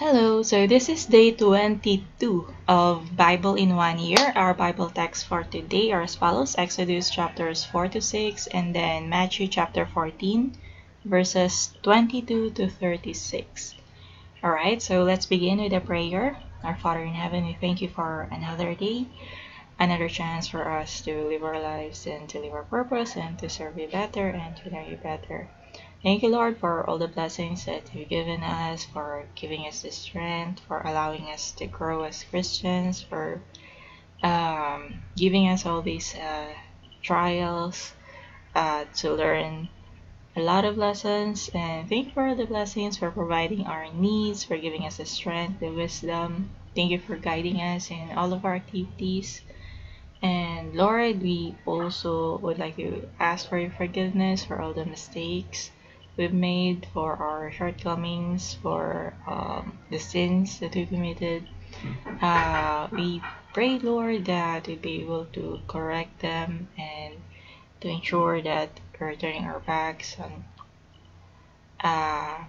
Hello, so this is day 22 of Bible in one year. Our Bible text for today are as follows Exodus chapters 4 to 6, and then Matthew chapter 14, verses 22 to 36. Alright, so let's begin with a prayer. Our Father in heaven, we thank you for another day, another chance for us to live our lives and to live our purpose and to serve you better and to know you better. Thank you, Lord, for all the blessings that you've given us, for giving us the strength, for allowing us to grow as Christians, for um, giving us all these uh, trials uh, to learn a lot of lessons. And thank you for the blessings, for providing our needs, for giving us the strength, the wisdom. Thank you for guiding us in all of our activities. And Lord, we also would like to ask for your forgiveness for all the mistakes we've made, for our shortcomings, for um, the sins that we committed. Uh, we pray, Lord, that we'd be able to correct them and to ensure that we're turning our backs on uh,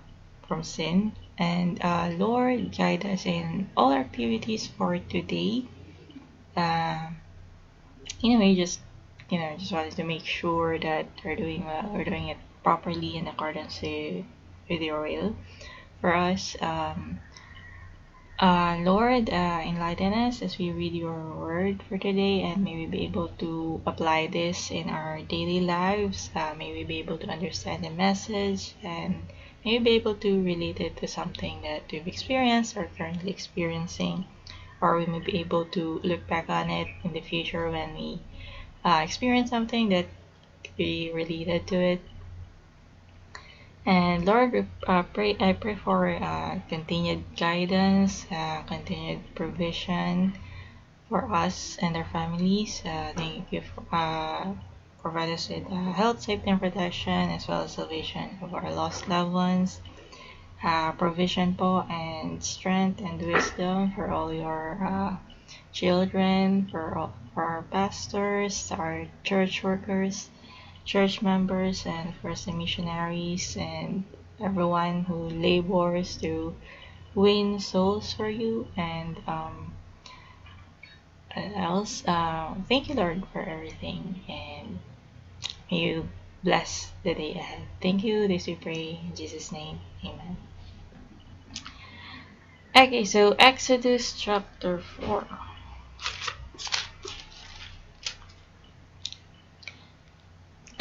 from sin. And uh, Lord, guide us in all our activities for today. Uh, in a way, just you know, just wanted to make sure that we're doing well, we're doing it properly in accordance with, your will for us. Um, uh, Lord, uh, enlighten us as we read your word for today, and may we be able to apply this in our daily lives. Uh, may we be able to understand the message, and may we be able to relate it to something that we've experienced or currently experiencing, or we may be able to look back on it in the future when we uh, experience something that be related to it and Lord, uh, pray, I pray for uh, continued guidance, uh, continued provision for us and our families. Uh, thank you for uh, us with uh, health, safety, and protection, as well as salvation of our lost loved ones. Uh, provision po and strength and wisdom for all your uh, children, for all, for our pastors, our church workers, church members and first missionaries and everyone who labors to win souls for you. And um, else uh, thank you lord for everything. And may you bless the day ahead. Thank you. This we pray in jesus name. Amen. Okay so exodus chapter 4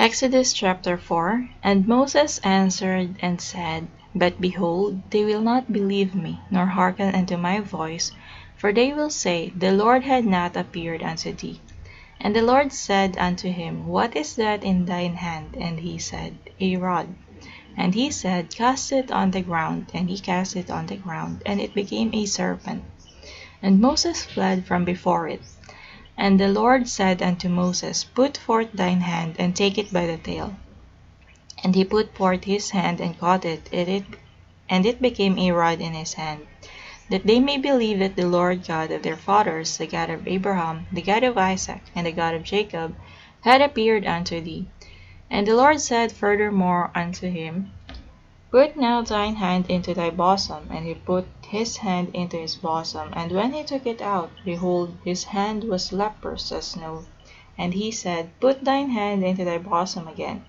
Exodus chapter 4 And Moses answered and said, But behold, they will not believe me, nor hearken unto my voice, for they will say, The Lord had not appeared unto thee. And the Lord said unto him, What is that in thine hand? And he said, A rod. And he said, Cast it on the ground. And he cast it on the ground, and it became a serpent. And Moses fled from before it. And the Lord said unto Moses, Put forth thine hand, and take it by the tail. And he put forth his hand, and caught it, and it, and it became a rod in his hand, that they may believe that the Lord God of their fathers, the God of Abraham, the God of Isaac, and the God of Jacob, had appeared unto thee. And the Lord said furthermore unto him, Put now thine hand into thy bosom. And he put his hand into his bosom, and when he took it out, behold, his hand was leprous as snow. And he said, Put thine hand into thy bosom again.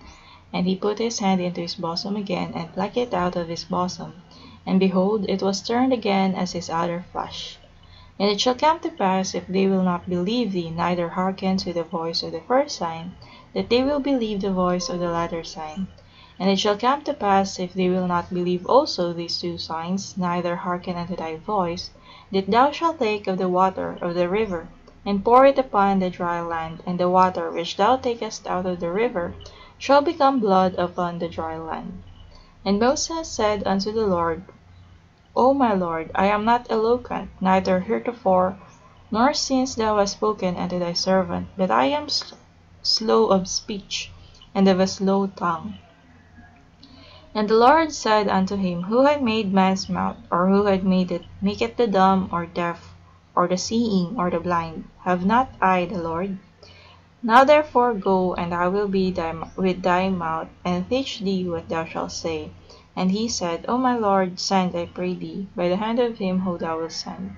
And he put his hand into his bosom again, and plucked it out of his bosom. And behold, it was turned again as his other flesh. And it shall come to pass, if they will not believe thee, neither hearken to the voice of the first sign, that they will believe the voice of the latter sign. And it shall come to pass, if they will not believe also these two signs, neither hearken unto thy voice, that thou shalt take of the water of the river, and pour it upon the dry land, and the water which thou takest out of the river shall become blood upon the dry land. And Moses said unto the Lord, O my Lord, I am not eloquent, neither heretofore, nor since thou hast spoken unto thy servant, but I am slow of speech, and of a slow tongue. And the Lord said unto him, Who had made man's mouth, or who had made it? Maketh the dumb, or deaf, or the seeing, or the blind? Have not I the Lord? Now therefore go, and I will be thy, with thy mouth, and teach thee what thou shalt say. And he said, O my lord, send, I pray thee, by the hand of him whom thou wilt send.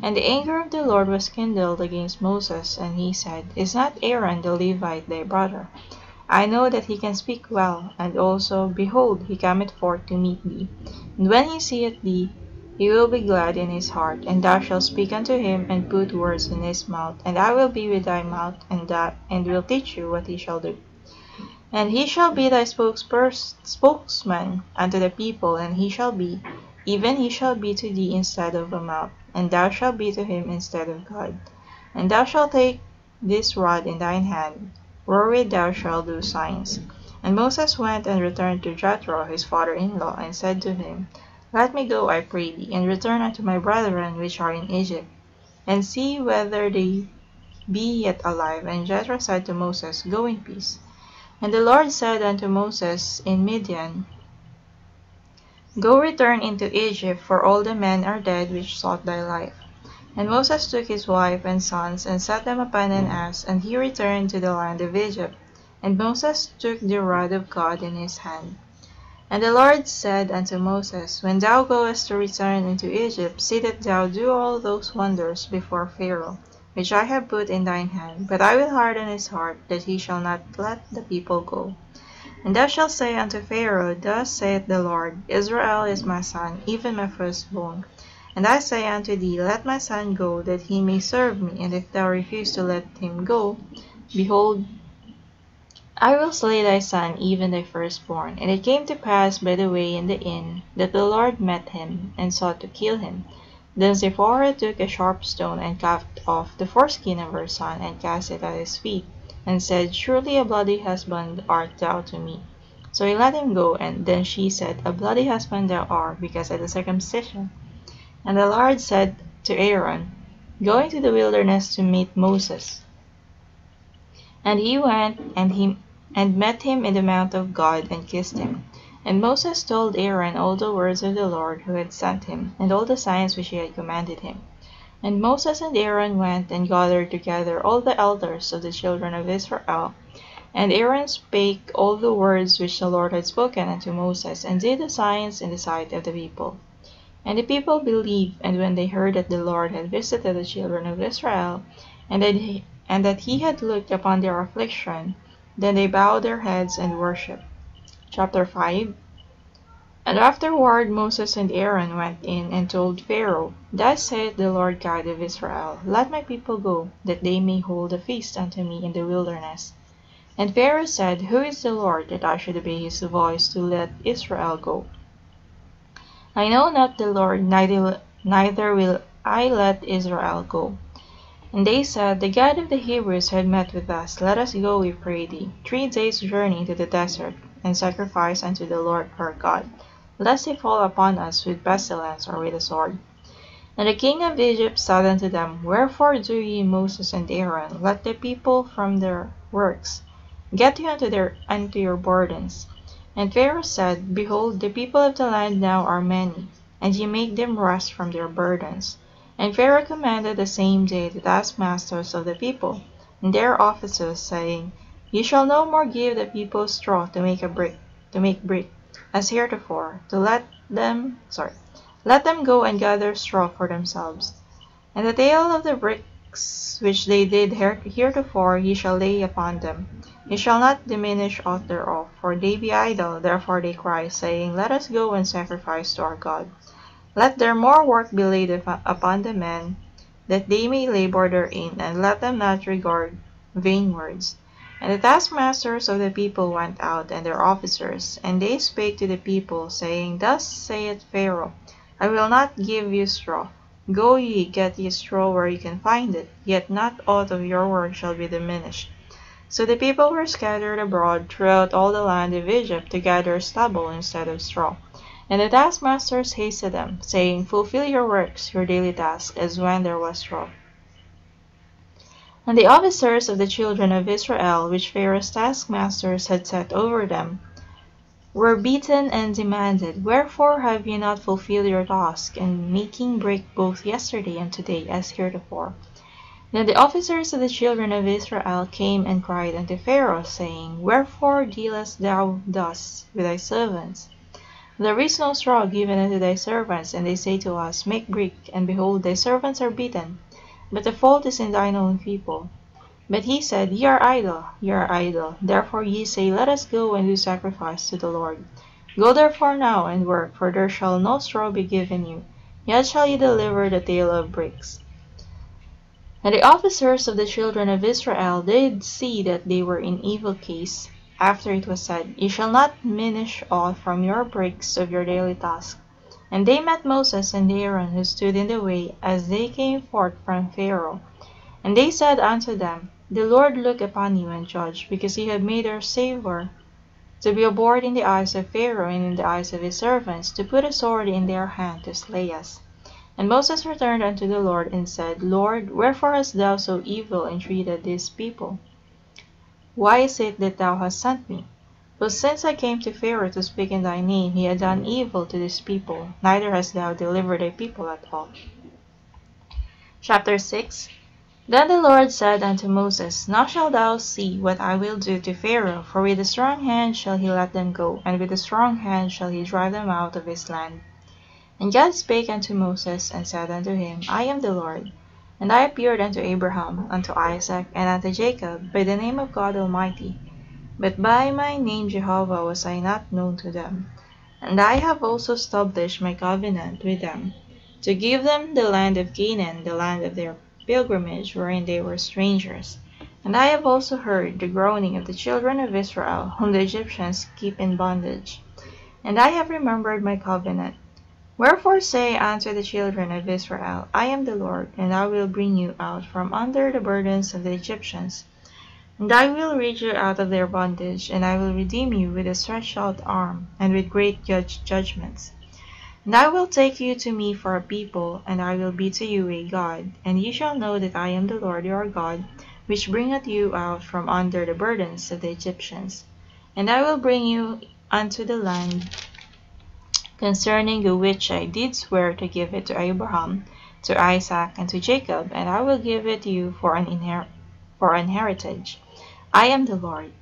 And the anger of the Lord was kindled against Moses, and he said, Is not Aaron the Levite thy brother? I know that he can speak well, and also, behold, he cometh forth to meet thee. And when he seeth thee, he will be glad in his heart, and thou shalt speak unto him, and put words in his mouth, and I will be with thy mouth, and that, and will teach you what he shall do. And he shall be thy spokesman unto the people, and he shall be, even he shall be to thee instead of a mouth, and thou shalt be to him instead of God. And thou shalt take this rod in thine hand, wherewith thou shalt do signs. And Moses went and returned to Jethro his father in law, and said to him, let me go, I pray thee, and return unto my brethren which are in Egypt, and see whether they be yet alive. And Jethro said to Moses, Go in peace. And the Lord said unto Moses in Midian, Go return into Egypt, for all the men are dead which sought thy life. And Moses took his wife and sons, and set them upon an mm. ass, and he returned to the land of Egypt. And Moses took the rod of God in his hand. And the Lord said unto Moses, When thou goest to return into Egypt, see that thou do all those wonders before Pharaoh, which I have put in thine hand. But I will harden his heart, that he shall not let the people go. And thou shalt say unto Pharaoh, Thus saith the Lord, Israel is my son, even my firstborn. And I say unto thee, Let my son go, that he may serve me. And if thou refuse to let him go, behold, I will slay thy son, even thy firstborn. And it came to pass by the way in the inn, that the Lord met him, and sought to kill him. Then Zipporah took a sharp stone, and cut off the foreskin of her son, and cast it at his feet, and said, Surely a bloody husband art thou to me. So he let him go, and then she said, A bloody husband thou art, because of the circumcision. And the Lord said to Aaron, Go into the wilderness to meet Moses. And he went, and he and met him in the mount of God, and kissed him. And Moses told Aaron all the words of the Lord who had sent him, and all the signs which he had commanded him. And Moses and Aaron went and gathered together all the elders of the children of Israel. And Aaron spake all the words which the Lord had spoken unto Moses, and did the signs in the sight of the people. And the people believed, and when they heard that the Lord had visited the children of Israel, and that he, and that he had looked upon their affliction, then they bowed their heads and worshipped. Chapter 5 And afterward Moses and Aaron went in and told Pharaoh, Thus saith the Lord God of Israel, Let my people go, that they may hold a feast unto me in the wilderness. And Pharaoh said, Who is the Lord, that I should obey his voice to let Israel go? I know not the Lord, neither, neither will I let Israel go. And they said, The God of the Hebrews hath met with us. Let us go, we pray thee, three days' journey into the desert, and sacrifice unto the Lord our God, lest he fall upon us with pestilence or with a sword. And the king of Egypt said unto them, Wherefore do ye, Moses and Aaron, let the people from their works? Get you unto, their, unto your burdens. And Pharaoh said, Behold, the people of the land now are many, and ye make them rest from their burdens. And Pharaoh commanded the same day the taskmasters of the people, and their officers, saying, Ye shall no more give the people straw to make a brick, to make brick, as heretofore, to let them sorry, let them go and gather straw for themselves. And the tale of the which they did heretofore ye shall lay upon them. Ye shall not diminish aught thereof, for they be idle, therefore they cry, saying, Let us go and sacrifice to our God. Let their more work be laid upon the men, that they may labor therein, and let them not regard vain words. And the taskmasters of the people went out, and their officers, and they spake to the people, saying, Thus saith Pharaoh, I will not give you straw. Go ye, get ye straw where ye can find it, yet not aught of your work shall be diminished. So the people were scattered abroad throughout all the land of Egypt to gather stubble instead of straw. And the taskmasters hasted them, saying, Fulfill your works, your daily task, as when there was straw. And the officers of the children of Israel, which Pharaoh's taskmasters had set over them, were beaten and demanded, Wherefore have ye not fulfilled your task, in making brick both yesterday and today, as heretofore? Then the officers of the children of Israel came and cried unto Pharaoh, saying, Wherefore dealest thou thus with thy servants? There is no straw given unto thy servants, and they say to us, Make brick, and behold, thy servants are beaten. But the fault is in thine own people. But he said, Ye are idle, ye are idle. Therefore ye say, Let us go and do sacrifice to the Lord. Go therefore now and work, for there shall no straw be given you, yet shall ye deliver the tale of bricks. And the officers of the children of Israel did see that they were in evil case, after it was said, Ye shall not minish aught from your bricks of your daily task. And they met Moses and Aaron, who stood in the way, as they came forth from Pharaoh. And they said unto them, The Lord look upon you and judge, because ye have made our Saviour to be abhorred in the eyes of Pharaoh and in the eyes of his servants, to put a sword in their hand to slay us. And Moses returned unto the Lord and said, Lord, wherefore hast thou so evil entreated this people? Why is it that thou hast sent me? But since I came to Pharaoh to speak in thy name, he had done evil to this people, neither hast thou delivered thy people at all. Chapter 6 Then the Lord said unto Moses, Now shalt thou see what I will do to Pharaoh, for with a strong hand shall he let them go, and with a strong hand shall he drive them out of his land. And God spake unto Moses, and said unto him, I am the Lord. And I appeared unto Abraham, unto Isaac, and unto Jacob, by the name of God Almighty but by my name Jehovah was I not known to them. And I have also established my covenant with them, to give them the land of Canaan, the land of their pilgrimage, wherein they were strangers. And I have also heard the groaning of the children of Israel, whom the Egyptians keep in bondage. And I have remembered my covenant. Wherefore say unto the children of Israel, I am the Lord, and I will bring you out from under the burdens of the Egyptians and I will rid you out of their bondage, and I will redeem you with a stretched out arm, and with great judge judgments. And I will take you to me for a people, and I will be to you a God, and ye shall know that I am the Lord your God, which bringeth you out from under the burdens of the Egyptians. And I will bring you unto the land concerning the which I did swear to give it to Abraham, to Isaac, and to Jacob, and I will give it you for an, inher for an heritage. I am the Lord.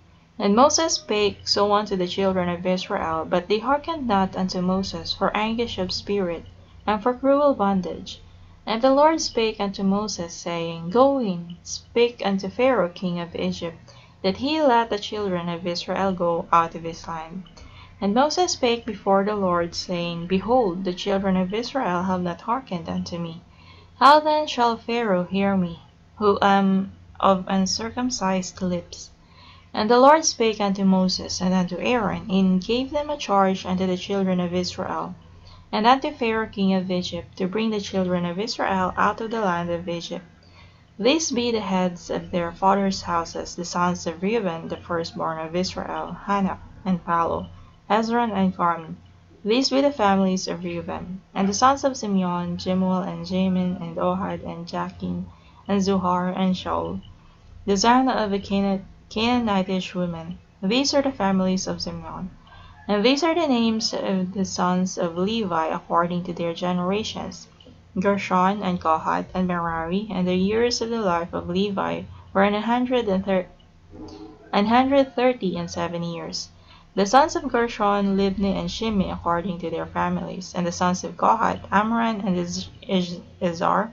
And Moses spake so unto the children of Israel, but they hearkened not unto Moses for anguish of spirit, and for cruel bondage. And the Lord spake unto Moses, saying, Go in, speak unto Pharaoh king of Egypt, that he let the children of Israel go out of his land. And Moses spake before the Lord, saying, Behold, the children of Israel have not hearkened unto me. How then shall Pharaoh hear me, who am of uncircumcised lips. And the Lord spake unto Moses and unto Aaron, and gave them a charge unto the children of Israel, and unto Pharaoh king of Egypt, to bring the children of Israel out of the land of Egypt. These be the heads of their fathers' houses, the sons of Reuben, the firstborn of Israel, Hanoch, and Pallu, Hezron, and Carmi. These be the families of Reuben. And the sons of Simeon, Jemuel, and Jamin, and Ohad, and Jachin, and Zohar, and Shaul the son of the a Canaanitish woman. These are the families of Simeon. And these are the names of the sons of Levi according to their generations Gershon, and Kohath, and Merari, and the years of the life of Levi were an hundred and thirty and seven years. The sons of Gershon, Libni, and Shimei according to their families, and the sons of Kohath, Amram, and Izhar,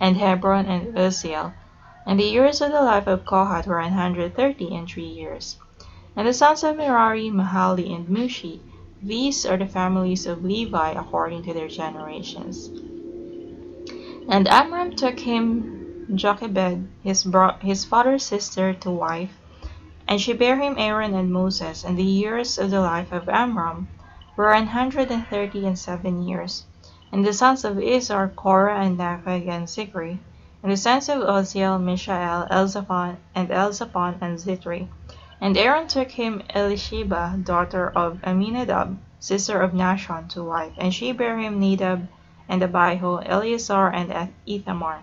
and Hebron, and Uzziel. And the years of the life of Kohath were an hundred thirty and three years. And the sons of Merari, Mahali, and Mushi, these are the families of Levi according to their generations. And Amram took him Jochebed, his, his father's sister, to wife, and she bare him Aaron and Moses, and the years of the life of Amram were an hundred and thirty and seven years. And the sons of Izhar, Korah, and Nepheg, and Zichri, and the sons of Uzziel, Mishael, Elzaphan, and Elzaphan, and Zithri. And Aaron took him Elisheba, daughter of Amminadab, sister of Nahshon, to wife, and she bare him Nadab, and Abihu, Eleazar, and Ithamar.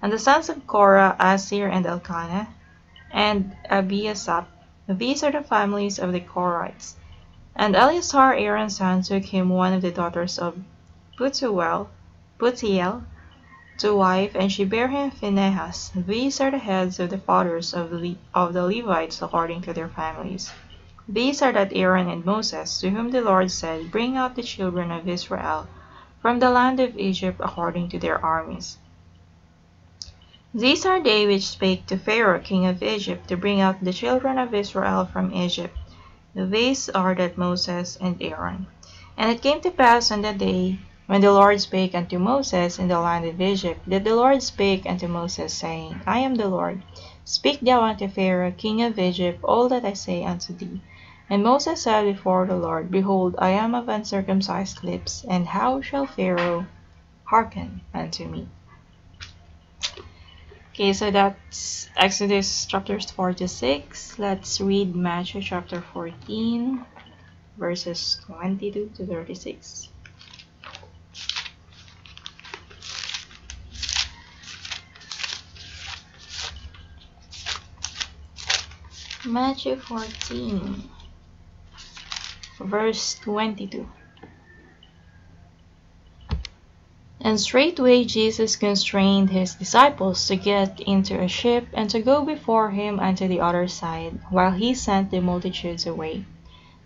And the sons of Korah, Assir, and Elkanah, and Abiasaph. These are the families of the Korhites. And Eleazar, Aaron's son, took him one of the daughters of Putiel, Putiel to wife, and she bare him Phinehas. These are the heads of the fathers of the, of the Levites according to their families. These are that Aaron and Moses, to whom the Lord said, Bring out the children of Israel from the land of Egypt according to their armies. These are they which spake to Pharaoh king of Egypt to bring out the children of Israel from Egypt. These are that Moses and Aaron. And it came to pass on that day when the Lord spake unto Moses in the land of Egypt, that the Lord spake unto Moses, saying, I am the Lord. Speak thou unto Pharaoh king of Egypt all that I say unto thee. And Moses said before the Lord, Behold, I am of uncircumcised lips, and how shall Pharaoh hearken unto me? Okay, so that's Exodus chapters 4 to 6. Let's read Matthew chapter 14, verses 22 to 36. Matthew 14, verse 22. And straightway Jesus constrained his disciples to get into a ship and to go before him unto the other side, while he sent the multitudes away.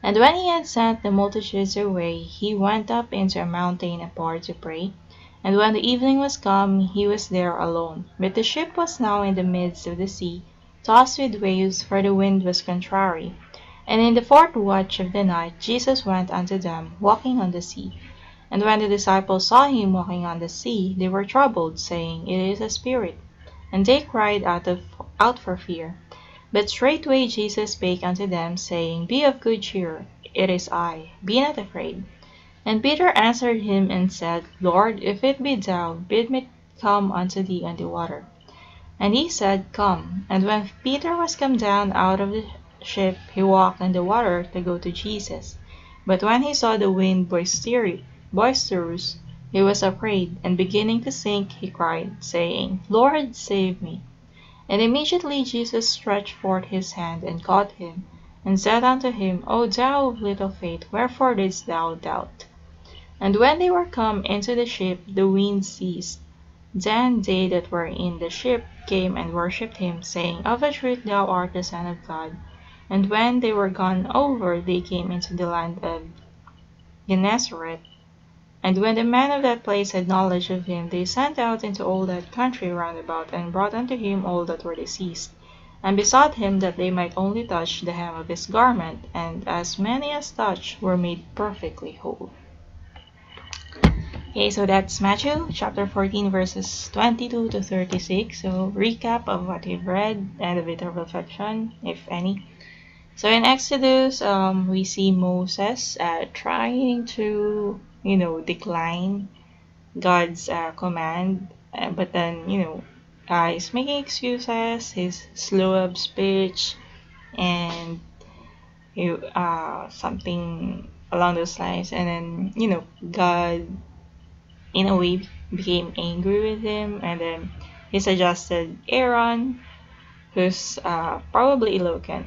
And when he had sent the multitudes away, he went up into a mountain apart to pray. And when the evening was come, he was there alone. But the ship was now in the midst of the sea, tossed with waves, for the wind was contrary. And in the fourth watch of the night Jesus went unto them, walking on the sea. And when the disciples saw him walking on the sea, they were troubled, saying, It is a spirit. And they cried out, of, out for fear. But straightway Jesus spake unto them, saying, Be of good cheer, it is I, be not afraid. And Peter answered him and said, Lord, if it be thou, bid me come unto thee on the water. And he said, Come. And when Peter was come down out of the ship, he walked on the water to go to Jesus. But when he saw the wind boisterous, boisterous, he was afraid, and beginning to sink, he cried, saying, Lord, save me. And immediately Jesus stretched forth his hand and caught him, and said unto him, O thou of little faith, wherefore didst thou doubt? And when they were come into the ship, the wind ceased. Then they that were in the ship came and worshipped him, saying, Of a truth thou art the Son of God. And when they were gone over, they came into the land of Gennesaret. And when the men of that place had knowledge of him, they sent out into all that country round about, and brought unto him all that were diseased, and besought him that they might only touch the hem of his garment, and as many as touched were made perfectly whole. Okay, so that's Matthew chapter 14, verses 22 to 36. So, recap of what we've read and a bit of reflection, if any. So, in Exodus, um, we see Moses uh, trying to you know, decline God's uh, command, uh, but then, you know, uh, he's making excuses, he's slow of speech, and you uh, something along those lines. And then, you know, God, in a way, became angry with him, and then he suggested Aaron, who's uh, probably eloquent.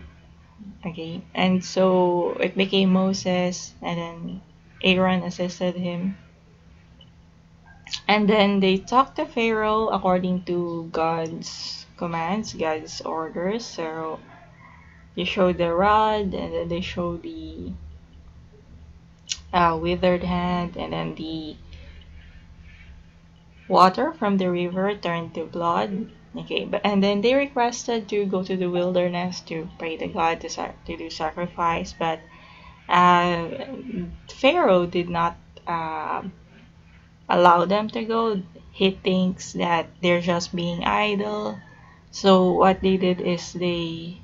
Okay, and so it became Moses, and then Aaron assisted him. And then they talked to Pharaoh according to God's commands, God's orders. So they showed the rod, and then they showed the uh, withered hand, and then the water from the river turned to blood. Okay, but and then they requested to go to the wilderness to pray to God to, to do sacrifice, but uh, Pharaoh did not uh, allow them to go. He thinks that they're just being idle. So what they did is they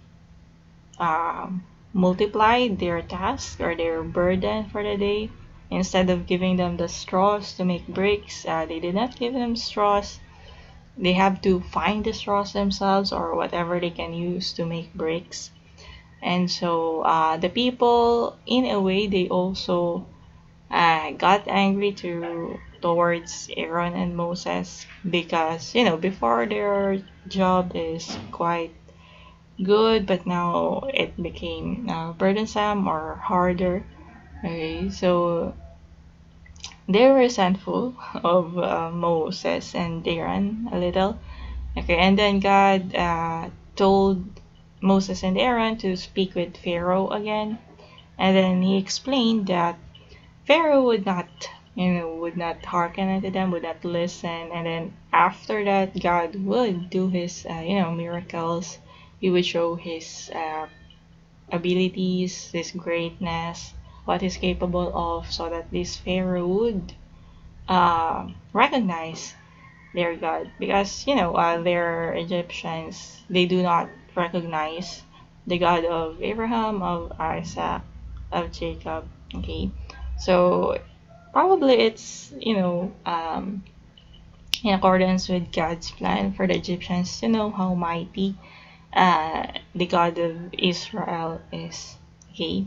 um, multiplied their task or their burden for the day. Instead of giving them the straws to make bricks, uh, they did not give them straws. They have to find the straws themselves or whatever they can use to make bricks and so uh, the people in a way they also uh, got angry to towards Aaron and Moses because you know before their job is quite good but now it became uh, burdensome or harder okay so they were resentful of uh, Moses and Aaron a little okay and then God uh, told Moses and Aaron to speak with Pharaoh again. And then he explained that Pharaoh would not, you know, would not hearken unto them, would not listen. And then after that, God would do his, uh, you know, miracles. He would show his uh, abilities, his greatness, what he's capable of, so that this Pharaoh would uh, recognize their God. Because, you know, uh, they're Egyptians, they do not recognize the God of Abraham, of Isaac, of Jacob. Okay, so probably it's you know um, in accordance with God's plan for the Egyptians to know how mighty uh, the God of Israel is. Okay.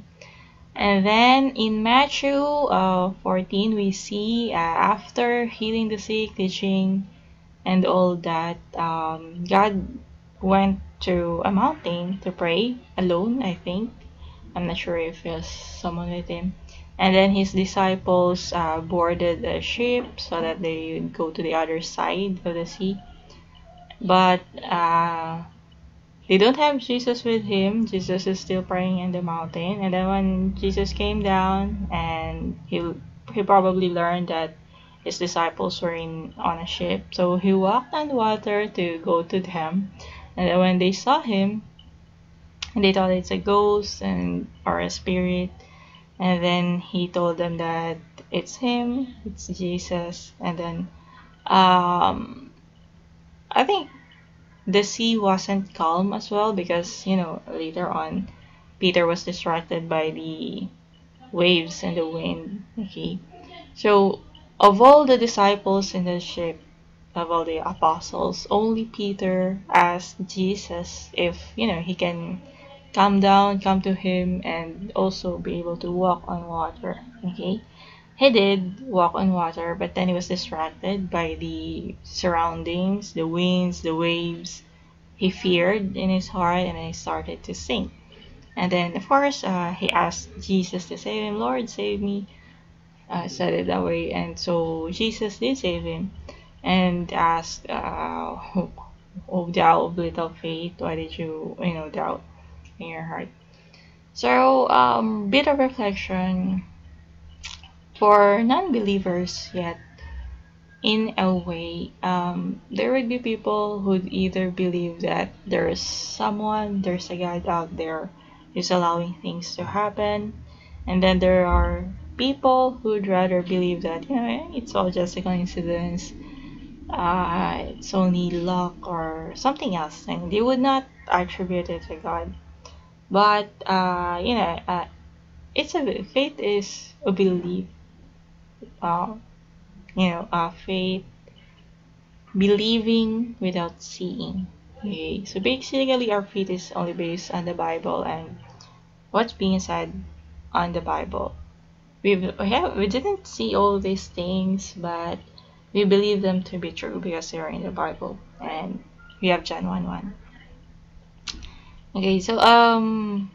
And then in Matthew uh, 14, we see uh, after healing the sick, teaching, and all that, um, God went to a mountain to pray alone, I think. I'm not sure if there's someone with him. And then his disciples uh, boarded a ship so that they would go to the other side of the sea. But uh, they don't have Jesus with him. Jesus is still praying in the mountain. And then when Jesus came down and he he probably learned that his disciples were in on a ship. So he walked on the water to go to them. And then when they saw him, they thought it's a ghost and or a spirit. And then he told them that it's him, it's Jesus. And then um, I think the sea wasn't calm as well because you know later on Peter was distracted by the waves and the wind. Okay, so of all the disciples in the ship, of all the apostles, only Peter asked Jesus if, you know, he can come down, come to him, and also be able to walk on water. Okay? He did walk on water, but then he was distracted by the surroundings, the winds, the waves. He feared in his heart and he started to sink. And then, of course, uh, he asked Jesus to save him. Lord, save me. Uh, said it that way. And so Jesus did save him and asked, uh, "Oh, thou of little faith, why did you, you know, doubt in your heart?" So, um, bit of reflection for non-believers yet. In a way, um, there would be people who'd either believe that there's someone, there's a God out there who's allowing things to happen, and then there are people who'd rather believe that you know it's all just a coincidence uh, it's only luck or something else and they would not attribute it to god but uh, you know uh, it's a faith is a belief uh, you know uh, faith believing without seeing okay so basically our faith is only based on the bible and what's being said on the bible we we, have, we didn't see all these things but we believe them to be true because they are in the Bible and we have John 1 1. Okay, so um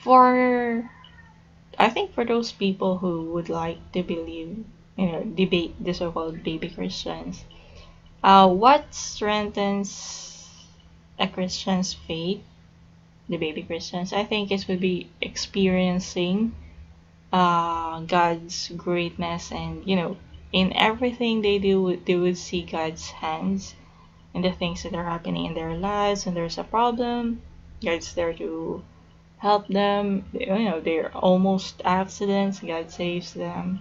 for I think for those people who would like to believe, you know, debate the so-called baby Christians, uh, what strengthens a Christian's faith, the baby Christians, I think it would be experiencing uh, God's greatness and you know in everything they do, they would see God's hands in the things that are happening in their lives. When there's a problem, God's there to help them. You know, they're almost accidents, God saves them.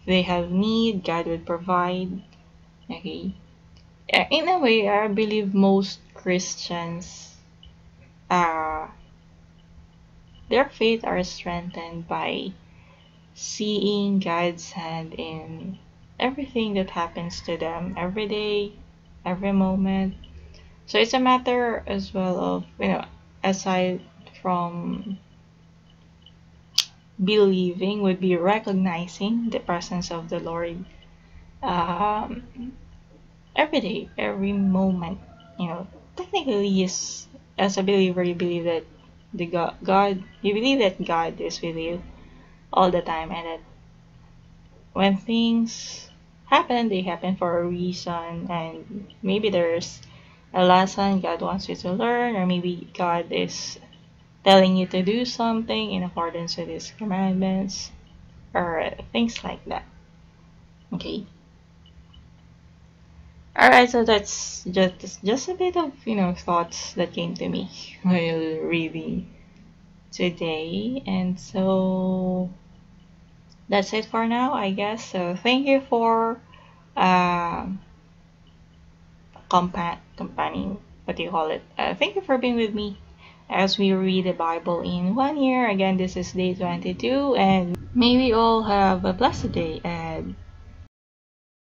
If they have need, God would provide. Okay. In a way, I believe most Christians, uh, their faith are strengthened by seeing God's hand in everything that happens to them every day, every moment. So it's a matter as well of, you know, aside from believing, would be recognizing the presence of the Lord um, every day, every moment. You know, technically, yes, as a believer, you believe that the God, God, you believe that God is with you all the time, and that when things happen, they happen for a reason, and maybe there's a lesson God wants you to learn, or maybe God is telling you to do something in accordance with His commandments, or things like that. Okay. Alright, so that's just just a bit of you know thoughts that came to me while reading today, and so that's it for now, I guess. So thank you for uh, compa- company, what do you call it? Uh, thank you for being with me as we read the Bible in one year. Again, this is day 22, and may we all have a blessed day. And